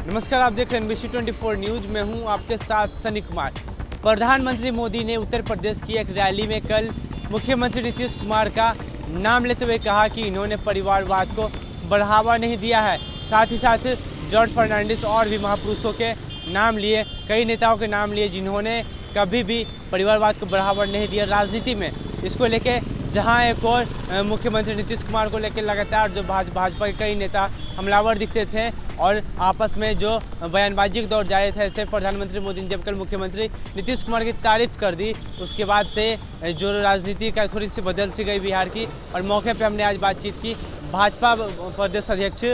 नमस्कार, आप देख रहे हैं एनबीसी 24 न्यूज़। में हूँ आपके साथ सनी कुमार। प्रधानमंत्री मोदी ने उत्तर प्रदेश की एक रैली में कल मुख्यमंत्री नीतीश कुमार का नाम लेते हुए कहा कि इन्होंने परिवारवाद को बढ़ावा नहीं दिया है। साथ ही साथ जॉर्ज फर्नांडिस और भी महापुरुषों के नाम लिए, कई नेताओं के नाम लिए जिन्होंने कभी भी परिवारवाद को बढ़ावा नहीं दिया राजनीति में। इसको लेके जहाँ एक और मुख्यमंत्री नीतीश कुमार को लेकर लगातार जो भाज, भाजपा के कई नेता हमलावर दिखते थे और आपस में जो बयानबाजी के दौर जारी थे ऐसे प्रधानमंत्री मोदी ने, जब मुख्यमंत्री नीतीश कुमार की तारीफ़ कर दी, उसके बाद से जो राजनीति का थोड़ी सी बदल सी गई बिहार की, और मौके पर हमने आज बातचीत की। भाजपा प्रदेश अध्यक्ष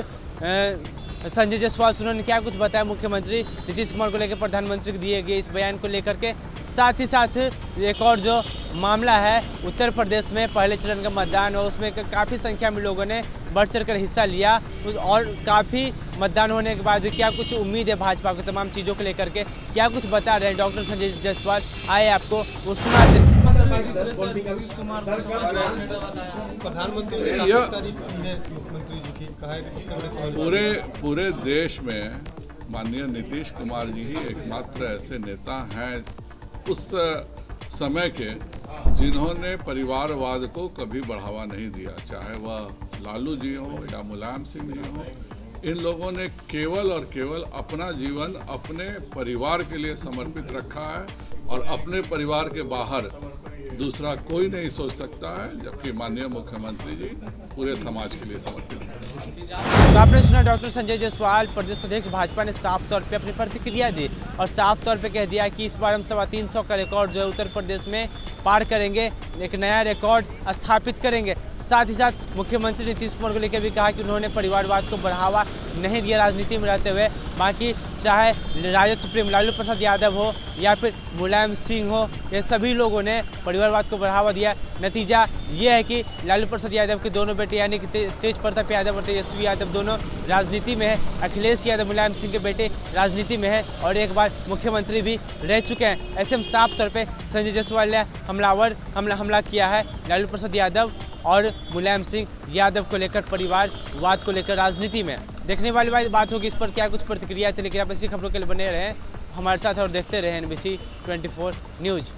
संजय जायसवाल से उन्होंने क्या कुछ बताया? मुख्यमंत्री नीतीश कुमार को लेकर प्रधानमंत्री को दिए गए इस बयान को लेकर के, साथ ही साथ एक और जो मामला है, उत्तर प्रदेश में पहले चरण का मतदान, और उसमें काफ़ी संख्या में लोगों ने बढ़ चढ़ कर हिस्सा लिया, और काफ़ी मतदान होने के बाद क्या कुछ उम्मीद है भाजपा को तमाम चीज़ों को लेकर के? क्या कुछ बता रहे हैं डॉक्टर संजय जायसवाल? आए आपको वो सुनाते हैं। प्रधानमंत्री ने यह- काफ़ी तारीफ़ की है मुख्यमंत्री जी की। कहा है कि कमरे तुम्हारी पूरे पूरे देश में माननीय नीतीश कुमार जी ही एकमात्र ऐसे नेता हैं उस समय के जिन्होंने परिवारवाद को कभी बढ़ावा नहीं दिया चाहे वह लालू जी हो या मुलायम सिंह जी हो इन लोगों ने केवल और केवल अपना जीवन अपने परिवार के लिए समर्पित रखा है और अपने परिवार के बाहर दूसरा कोई नहीं सोच सकता है, जबकि माननीय मुख्यमंत्री जी पूरे समाज के लिए समर्पित हैं। तो आपने सुना, डॉक्टर संजय जायसवाल, प्रदेश अध्यक्ष, भाजपा ने साफ़ तौर पे अपनी प्रतिक्रिया दी और साफ़ तौर पे कह दिया कि इस बार हम सवा तीन सौ का रिकॉर्ड जो है उत्तर प्रदेश में पार करेंगे, एक नया रिकॉर्ड स्थापित करेंगे। साथ ही साथ मुख्यमंत्री नीतीश कुमार को लेकर भी कहा कि उन्होंने परिवारवाद को बढ़ावा नहीं दिया राजनीति में रहते हुए, बाकी चाहे राजद सुप्रीम लालू प्रसाद यादव हो या फिर मुलायम सिंह हो, ये सभी लोगों ने परिवारवाद को बढ़ावा दिया। नतीजा ये है कि लालू प्रसाद यादव के दोनों बेटे, यानी कि तेज प्रताप यादव और तेजस्वी यादव दोनों राजनीति में है। अखिलेश यादव, मुलायम सिंह के बेटे राजनीति में है और एक बार मुख्यमंत्री भी रह चुके हैं। ऐसे में साफ़ तौर पर संजय जायसवाल ने हमलावर हमला हमला किया है। लालू प्रसाद यादव और मुलायम सिंह यादव को लेकर परिवारवाद को लेकर राजनीति में। देखने वाली बात होगी इस पर क्या कुछ प्रतिक्रिया थी लेकिन आप इसी खबरों के लिए बने रहें। हमारे साथ और देखते रहें एन बी न्यूज़